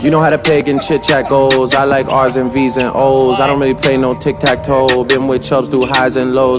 You know how the pagan chit chat goes. I like R's and V's and O's. I don't really play no tic tac toe. Been with chubs through highs and lows.